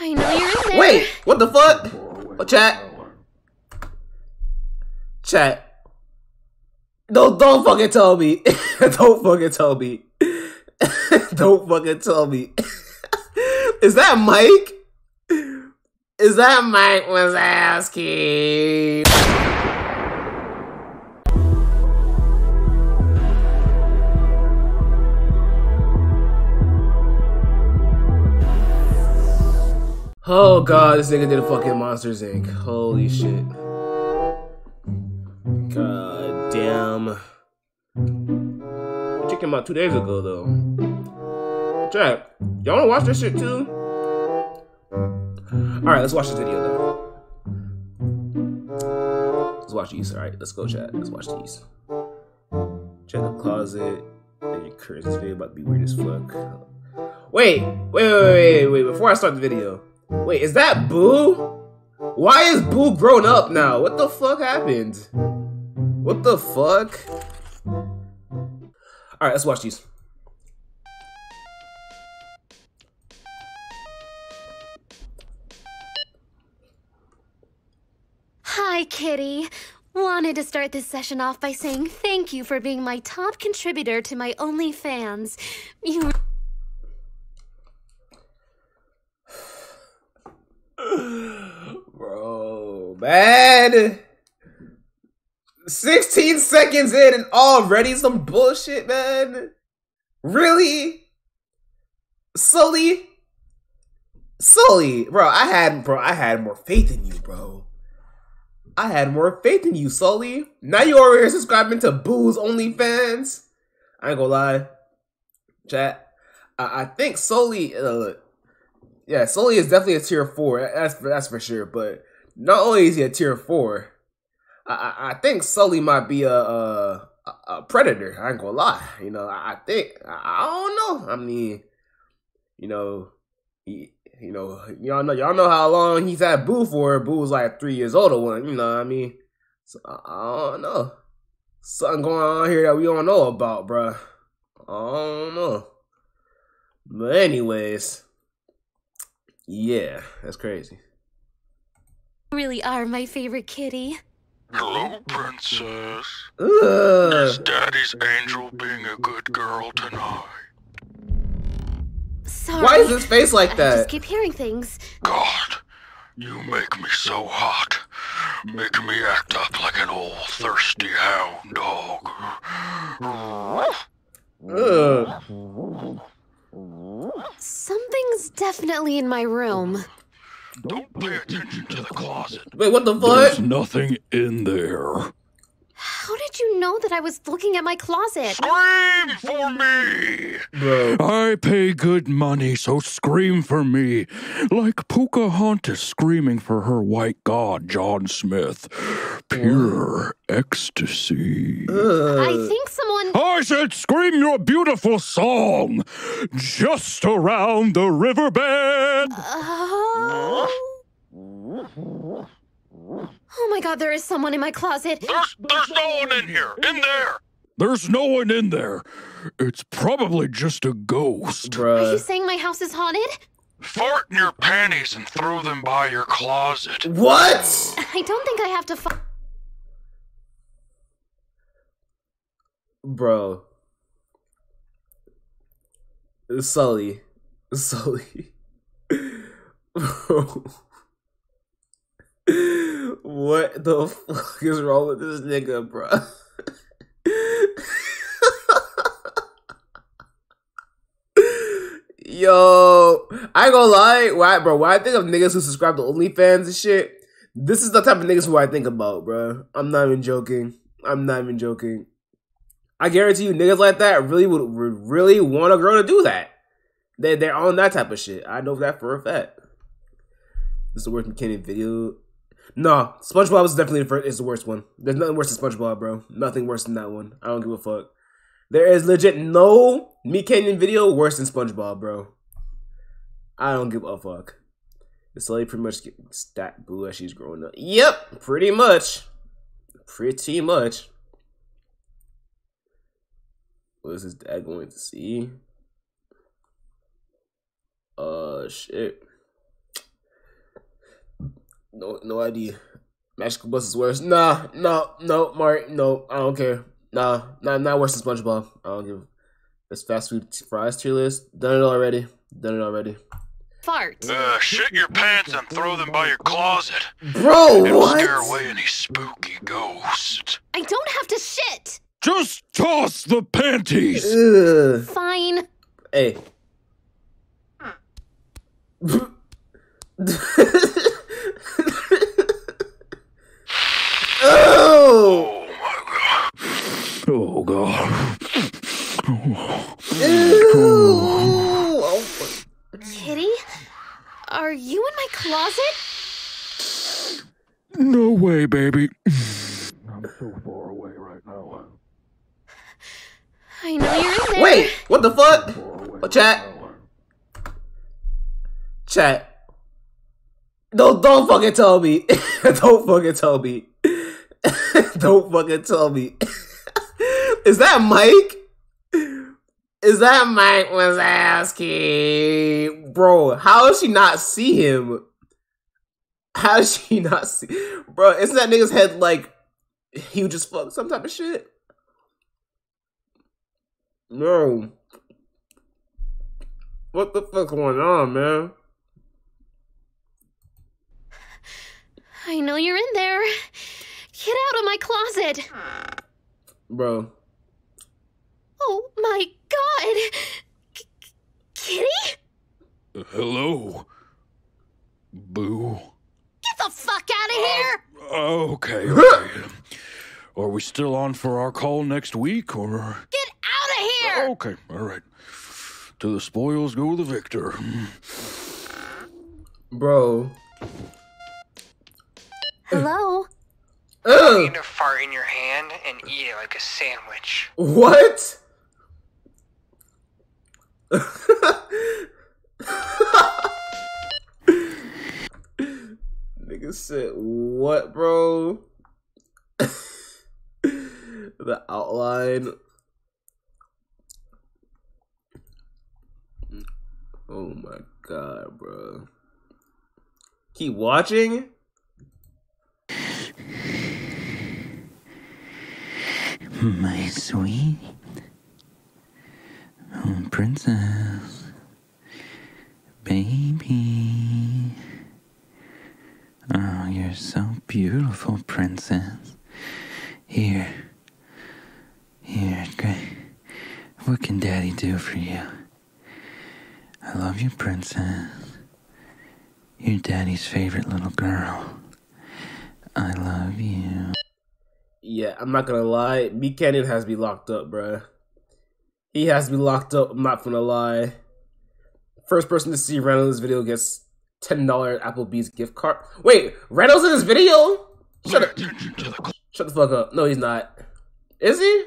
I know you're in there. Wait, what the fuck? Oh, chat. Chat. Don't don't fucking tell me. don't fucking tell me. don't fucking tell me. Is that Mike? Is that Mike Wazowski? Oh god, this nigga did a fucking Monsters Inc. Holy shit. God damn. It came out two days ago though. Chat, y'all wanna watch this shit too? Alright, let's watch this video though. Let's watch these. Alright, let's go chat. Let's watch these. Check the closet. And your curse this video about to be weird as fuck. Wait, wait, wait, wait, wait, before I start the video. Wait, is that Boo? Why is Boo grown up now? What the fuck happened? What the fuck? Alright, let's watch these. Hi, Kitty. Wanted to start this session off by saying thank you for being my top contributor to my OnlyFans. You Bro, man. 16 seconds in and already some bullshit, man. Really? Sully? Sully, bro, I had bro, I had more faith in you, bro. I had more faith in you, Sully. Now you over here subscribing to Boo's OnlyFans. I ain't gonna lie. Chat. I, I think Sully uh, yeah, Sully is definitely a tier four. That's that's for sure. But not only is he a tier four, I, I think Sully might be a, a, a predator. I ain't gonna lie. You know, I, think I, I, don't know. I mean, you know, he, you know, y'all know y'all know how long he's had Boo for. Boo's like three years older one. You know what I mean? So I, I don't know. Something going on here that we don't know about, bruh. I don't know. But anyways, yeah, that's crazy. Really are my favorite kitty. Hello, princess. Ugh. Is Daddy's angel being a good girl tonight? Sorry. Why is his face like that? I that? just keep hearing things. God, you make me so hot. Make me act up like an old thirsty hound dog. Ugh. Something's definitely in my room. Don't pay attention to the closet. Wait, what the fuck? There's nothing in there. How did you know that I was looking at my closet? Scream for me! Bro. I pay good money, so scream for me. Like Pocahontas screaming for her white god, John Smith. Pure ecstasy. I think someone. I said, scream your beautiful song just around the riverbed. Oh. Oh my god, there is someone in my closet. There's, there's no one in here. In there. There's no one in there. It's probably just a ghost. Are you saying my house is haunted? Fart in your panties and throw them by your closet. What? I don't think I have to. Bro. Sully. Sully. Bro. What the fuck is wrong with this nigga, bro? Yo, I gonna lie, why, bro? When I think of niggas who subscribe to OnlyFans and shit, this is the type of niggas who I think about, bro. I'm not even joking. I'm not even joking. I guarantee you, niggas like that really would, would really want a girl to do that. They they're on that type of shit. I know that for a fact. This is the worst MeatCanyon video. No, SpongeBob is definitely the first, is the worst one. There's nothing worse than SpongeBob, bro. Nothing worse than that one. I don't give a fuck. There is legit no MeatCanyon video worse than SpongeBob, bro. I don't give a fuck. It's like pretty much stat blue as she's growing up. Yep, pretty much. Pretty much. What is his dad going to see? Uh, shit. No, no idea. Magical Bus is worse. Nah, no, no, Mark, no, I don't care. Nah, not not worse than SpongeBob. I don't give. This fast food t- fries tier list. Done it already. Done it already. Fart. Uh, shit your pants and throw them by your closet. Bro, It'll what? scare away any spooky ghosts. I don't have to shit. Just toss the panties. Ugh. Fine. Hey. oh! Oh my god. Oh god. Ew. Oh, Kitty? Are you in my closet? No way, baby. I'm so far away right now. I know you're in there. Wait, what the fuck? Oh, chat. Chat. Don't don't fucking tell me. don't fucking tell me. don't fucking tell me. Is that Mike? Is that Mike Wazowski? Bro, how does she not see him? How does she not see? Bro, isn't that nigga's head like would just fuck some type of shit? No. What the fuck going on, man? I know you're in there. Get out of my closet. Bro. Oh my god. K- Kitty? Uh, hello, Boo. Get the fuck out of here. Okay, okay. Are we still on for our call next week, or? Get out of here. Okay, all right. To the spoils go the victor. Bro. Hello? Ugh. need to fart in your hand and eat it like a sandwich. What? Nigga said what, bro? the outline. Oh my god, bro. Keep watching? My sweet oh, princess, baby. Oh, you're so beautiful, princess. Here, here, great. What can daddy do for you? I love you, princess. You're daddy's favorite little girl. I love you. Yeah, I'm not gonna lie. MeatCanyon has to be locked up, bruh. He has to be locked up. I'm not gonna lie. First person to see Reynolds' video gets ten dollar Applebee's gift card. Wait, Reynolds in this video? Shut up! Attention to the cl- Shut the fuck up. No, he's not. Is he?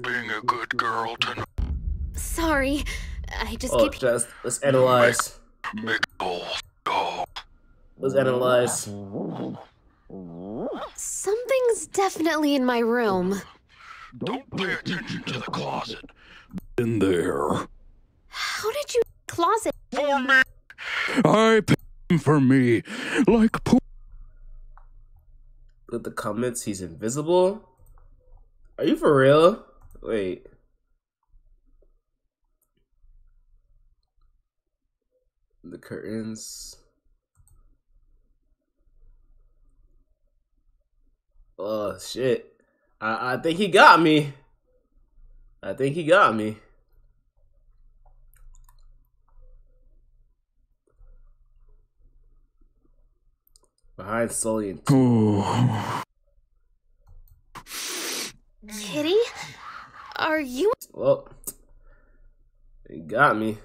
Being a good girl tonight. Sorry. I just Oh, keep just let's analyze. Make all go. Let's analyze. Something's definitely in my room. Don't pay attention to the closet. In there. How did you closet? For me. I pay him for me, like poop. Look at the comments. He's invisible. Are you for real? Wait. The curtains. Oh shit. I, I think he got me. I think he got me. Behind Sully and Oh, Kitty? Are you Well, he got me.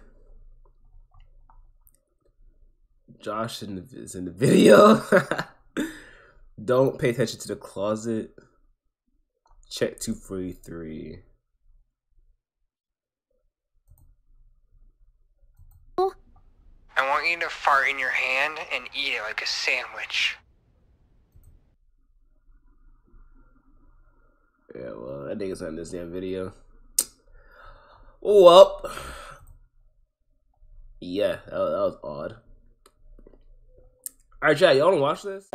Josh in the, is in the video. Don't pay attention to the closet. Check 243. I want you to fart in your hand and eat it like a sandwich. Yeah, well, that nigga's not in this damn video. Well, yeah, that, that was odd. All right, chat, y'all want to watch this?